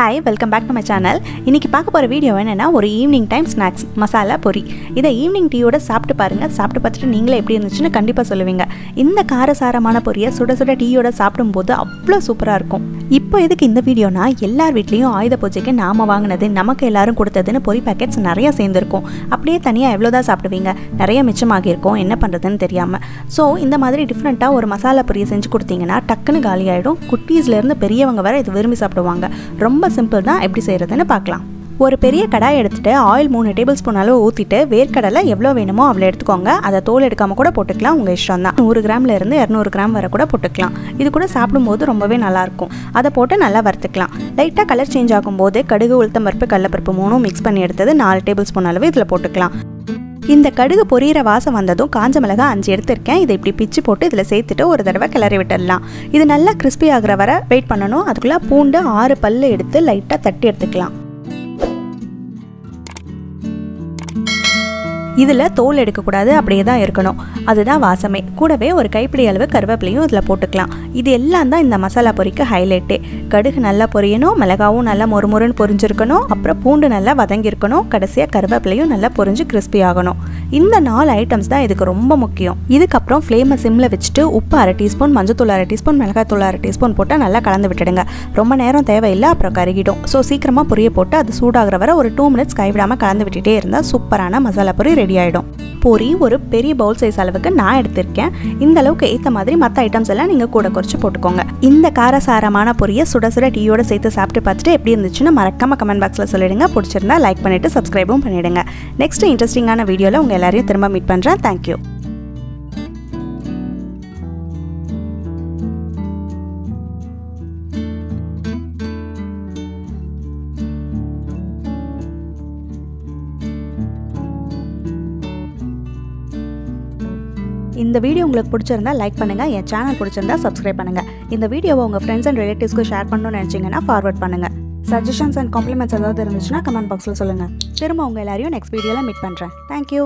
Hi welcome back to my channel இன்றைக்கி பார்க்க போகிற வீடியோ என்னென்னா ஒரு ஈவினிங் டைம் ஸ்நாக்ஸ் மசாலா பொரி. இதை ஈவினிங் டீயோட சாப்பிட்டு பாருங்கள் சாப்பிட்டு பார்த்துட்டு நீங்களே எப்படி இருந்துச்சுன்னு கண்டிப்பாக சொல்லுவீங்க. இந்த காரசாரமான பொரியை சுட சுட டீயோட சாப்பிடும்போது அவ்வளோ சூப்பராக இருக்கும். இப்போ எதுக்கு இந்த வீடியோனா எல்லார் வீட்லேயும் ஆயுத பூஜைக்கு நாம வாங்கினது நமக்கு எல்லாரும் கொடுத்ததுன்னு பொரி பேக்கெட்ஸ் நிறைய சேர்ந்துருக்கும். அப்படியே தனியாக எவ்வளோதான் சாப்பிடுவீங்க? நிறைய மிச்சமாகியிருக்கும். என்ன பண்ணுறதுன்னு தெரியாமல் ஸோ இந்த மாதிரி டிஃப்ரெண்ட்டாக ஒரு மசாலா பொரியை செஞ்சு கொடுத்தீங்கன்னா டக்குன்னு காலி ஆகிடும் குட்டீஸ்லேருந்து பெரியவங்க வர இது விரும்பி சாப்பிடுவாங்க. ரொம்ப சிம்பிள் தான். எப்படி செய்கிறதுன்னு பார்க்கலாம். ஒரு பெரிய கடாய் எடுத்துகிட்டு ஆயில் மூணு டேபிள் ஸ்பூன் அளவு ஊற்றிட்டு வேர்க்கடலை எவ்வளோ வேணுமோ அவ்வளோ எடுத்துக்கோங்க. அதை தோல் எடுக்காமல் கூட போட்டுக்கலாம். உங்கள் இஷ்டம் தான். நூறு கிராம்ல இருந்து இரநூறு கிராம் வரை கூட போட்டுக்கலாம். இது கூட சாப்பிடும்போது ரொம்பவே நல்லாயிருக்கும் அதை போட்டு நல்லா வறுத்துக்கலாம். லைட்டாக கலர் சேஞ்ச் ஆகும்போது கடுகு உளுத்தம்பருப்பு கடலப்பருப்பு மூணும் மிக்ஸ் பண்ணி எடுத்தது நாலு டேபிள் ஸ்பூன் அளவு இதில் போட்டுக்கலாம். இந்த கடுகு பொரியிற வாசம் வந்ததும் காஞ்ச மிளகா அஞ்சு எடுத்திருக்கேன். இதை இப்படி பிச்சு போட்டு இதில் சேர்த்துட்டு ஒரு தடவை கிளறி விட்டுடலாம். இது நல்லா கிறிஸ்பி ஆகிற வரை வெயிட் பண்ணணும். அதுக்குள்ளே பூண்டு ஆறு பல்லு எடுத்து லைட்டாக தட்டி எடுத்துக்கலாம். இதில் தோல் எடுக்கக்கூடாது அப்படியே தான் இருக்கணும். அதுதான் வாசமே. கூடவே ஒரு கைப்பிடி அளவு கருவேப்பிலையும் இதில் போட்டுக்கலாம். இது எல்லாம் தான் இந்த மசாலா பொரிக்கு ஹைலைட்டே கடுகு நல்லா பொரியணும் மிளகாவும் நல்லா மொறுமொறுன்னு பொரிஞ்சிருக்கணும் அப்புறம் பூண்டு நல்லா வதங்கியிருக்கணும் கடைசியாக கருவேப்பிலையும் நல்லா பொரிஞ்சு கிறிஸ்பி ஆகணும். இந்த நாலு ஐட்டம்ஸ் தான் இதுக்கு ரொம்ப முக்கியம். இதுக்கப்புறம் ஃப்ளேமை சிம்மில் வச்சுட்டு உப்பு அரை டீஸ்பூன் மஞ்சத்தூள் அரை டீஸ்பூன் மிளகாத்தூள் அரை டீஸ்பூன் போட்டு நல்லா கலந்து விட்டுடுங்க. ரொம்ப நேரம் தேவையில்லை அப்புறம் கருகிடும். ஸோ சீக்கிரமாக பொரிய போட்டு அது சூடாகிற வரை ஒரு டூ மினிட்ஸ் கைவிடாமல் கலந்து விட்டுட்டே இருந்தால் சூப்பரான மசாலா பொரி ரெடி ஆகிடும் பொரி ஒரு பெரிய பவுல் சைஸ் அளவுக்கு நான் எடுத்திருக்கேன். இந்த அளவுக்கு ஏற்ற மாதிரி மற்ற ஐட்டம்ஸ் எல்லாம் நீங்கள் கூட குறைச்சி போட்டுக்கோங்க. இந்த காரசாரமான பொரியை சுட சுட டீயோட சேர்த்து சாப்பிட்டு பார்த்துட்டு எப்படி இருந்துச்சுன்னு மறக்காம கமெண்ட் பாக்ஸில் சொல்லிடுங்க. பிடிச்சிருந்தா லைக் பண்ணிட்டு சப்ஸ்கிரைபும் பண்ணிடுங்க. நெக்ஸ்ட் இன்ட்ரெஸ்டிங்கான வீடியோவில் உங்கள் எல்லாரையும் திரும்ப மீட் பண்ணுறேன் தேங்க்யூ இந்த வீடியோ உங்களுக்கு பிடிச்சிருந்தா லைக் பண்ணுங்க. என் சேனல் பிடிச்சிருந்தா சப்ஸ்கிரைப் பண்ணுங்க. இந்த வீடியோவை உங்க ஃப்ரெண்ட்ஸ் அண்ட் ரிலேட்டிவ்ஸ்க்கு ஷேர் பண்ணணும்னு நினைச்சீங்கன்னா ஃபார்வர்ட் பண்ணுங்க. சஜஷன்ஸ் அண்ட் காம்ப்ளிமெண்ட்ஸ் ஏதாவது இருந்துச்சுன்னா கமெண்ட் பாக்ஸில் சொல்லுங்க. திரும்ப உங்க எல்லாரையும் நெக்ஸ்ட் வீடியோவில் மீட் பண்ணுறேன் தேங்க்யூ